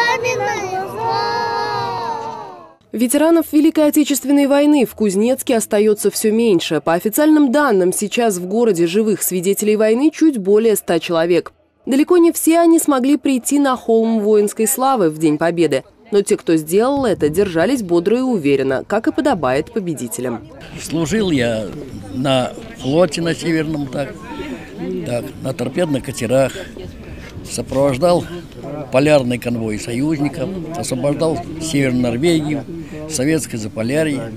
пламенная Ветеранов Великой Отечественной войны в Кузнецке остается все меньше. По официальным данным, сейчас в городе живых свидетелей войны чуть более 100 человек. Далеко не все они смогли прийти на холм воинской славы в День Победы. Но те, кто сделал это, держались бодро и уверенно, как и подобает победителям. Служил я на флоте на Северном, так, так на торпедных катерах, сопровождал полярный конвой союзников, освобождал Северную Норвегию, Советское Заполярье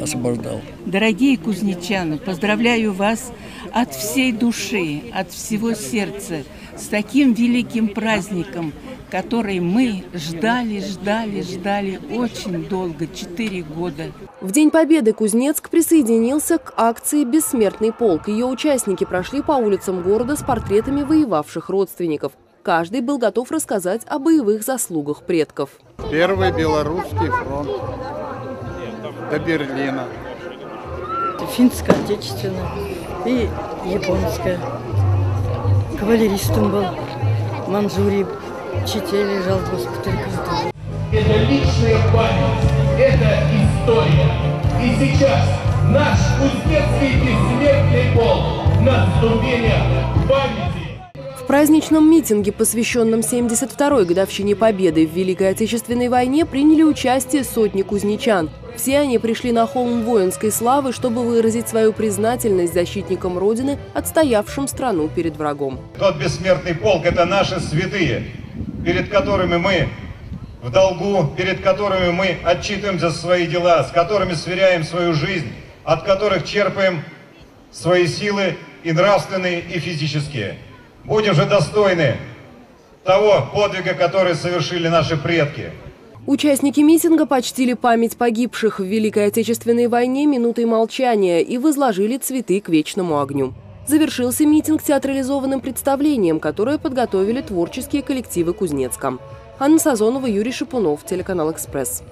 освобождал. Дорогие кузнечаны, поздравляю вас от всей души, от всего сердца с таким великим праздником, который мы ждали, ждали, ждали очень долго, четыре года. В День Победы Кузнецк присоединился к акции «Бессмертный полк». Ее участники прошли по улицам города с портретами воевавших родственников. Каждый был готов рассказать о боевых заслугах предков. Первый белорусский фронт до Берлина. Финская, отечественная и японская. Кавалеристом был. В Манчжурии, Чите лежал в госпитале. Это личная память, это история. И сейчас наш Кузнецкий бессмертный полк на ступенях праздничном митинге, посвященном 72-й годовщине Победы в Великой Отечественной войне, приняли участие сотни кузнечан. Все они пришли на холм воинской славы, чтобы выразить свою признательность защитникам Родины, отстоявшим страну перед врагом. Тот бессмертный полк – это наши святые, перед которыми мы в долгу, перед которыми мы отчитываемся за свои дела, с которыми сверяем свою жизнь, от которых черпаем свои силы и нравственные, и физические будем же достойны того подвига, который совершили наши предки. Участники митинга почтили память погибших в Великой Отечественной войне минутой молчания и возложили цветы к вечному огню. Завершился митинг театрализованным представлением, которое подготовили творческие коллективы Кузнецка. Анна Сазонова, Юрий Шипунов, телеканал «Экспресс».